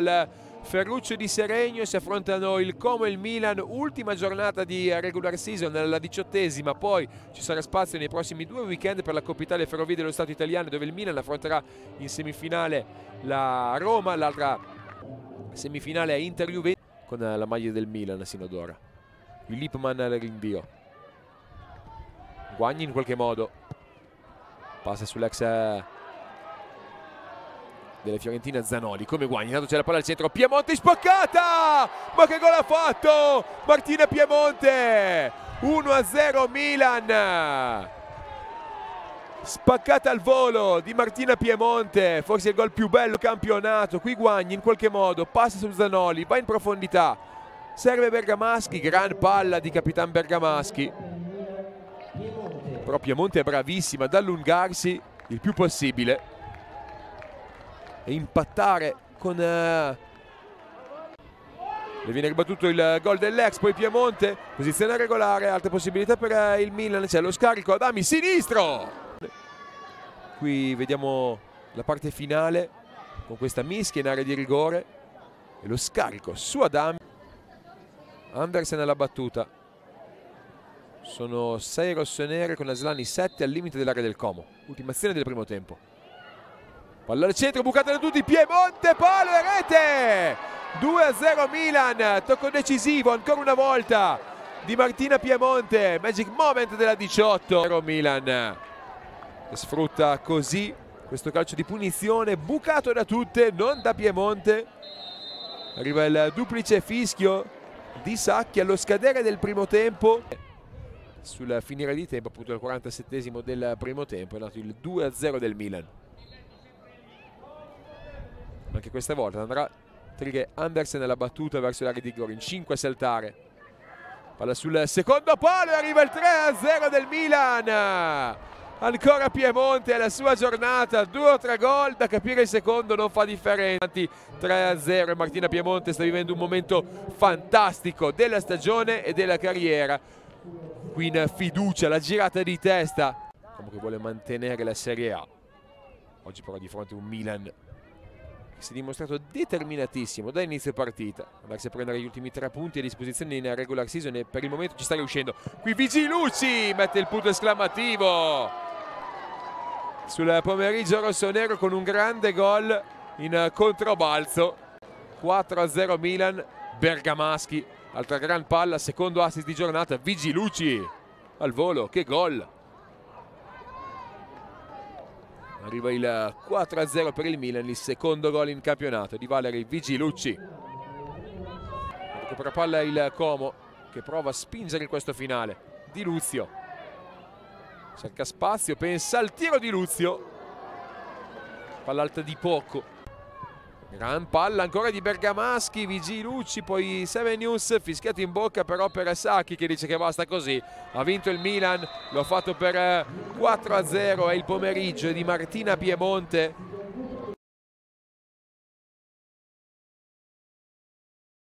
Il Ferruccio di Seregno si affrontano il Como e il Milan, ultima giornata di regular season, la diciottesima, poi ci sarà spazio nei prossimi due weekend per la Coppa Italia Ferrovie dello Stato italiano dove il Milan affronterà in semifinale la Roma, l'altra semifinale è Inter Juventus con la maglia del Milan sino ad ora. Lipman al rinvio. Guagni in qualche modo. Passa sull'ex delle Fiorentina Zanoli. Come Guagni, intanto c'è la palla al centro. Piemonte spaccata ma che gol ha fatto Martina Piemonte! 1-0 Milan. Spaccata al volo di Martina Piemonte. Forse il gol più bello campionato. Qui Guagni in qualche modo passa su Zanoli va in profondità. Serve Bergamaschi gran palla di Capitan Bergamaschi. Però Piemonte è bravissima ad allungarsi il più possibile e impattare con uh, le viene ribattuto il gol dell'ex poi Piemonte posizione regolare altre possibilità per uh, il Milan c'è lo scarico Adami sinistro! Qui vediamo la parte finale con questa mischia in area di rigore e lo scarico su Adami Andersen alla battuta. Sono 6 rossonere con Aslani 7 al limite dell'area del Como. Ultima azione del primo tempo Palla al centro, bucata da tutti, Piemonte, palo e rete! 2-0 Milan, tocco decisivo ancora una volta di Martina Piemonte, magic moment della 18. Milan sfrutta così questo calcio di punizione, bucato da tutte, non da Piemonte. Arriva il duplice fischio di Sacchi allo scadere del primo tempo. Sul finire di tempo, appunto il 47 del primo tempo, è nato il 2-0 del Milan anche questa volta andrà Trighe Andersen nella battuta verso l'area di rigore in 5 a saltare. Palla sul secondo palo arriva il 3-0 del Milan. Ancora Piemonte alla sua giornata. Due o tre gol da capire il secondo non fa differenza. 3-0 e Martina Piemonte sta vivendo un momento fantastico della stagione e della carriera. Qui in fiducia la girata di testa. Come che vuole mantenere la Serie A. Oggi però di fronte a un Milan si è dimostrato determinatissimo da inizio partita. Andarsi a prendere gli ultimi tre punti a disposizione in regular season e per il momento ci sta riuscendo. Qui Vigilucci mette il punto esclamativo. Sul pomeriggio rossonero con un grande gol in controbalzo. 4-0 Milan Bergamaschi. Altra gran palla secondo assist di giornata Vigilucci al volo che gol Arriva il 4-0 per il Milan, il secondo gol in campionato di Valery Vigilucci. Recupera palla il Como che prova a spingere in questo finale. Di Luzio. Cerca spazio, pensa al tiro di Luzio. Palla alta di poco. Gran palla ancora di Bergamaschi, Vigilucci, poi Sevenius, fischiato in bocca però per Sacchi che dice che basta così. Ha vinto il Milan, lo ha fatto per 4-0, è il pomeriggio di Martina Piemonte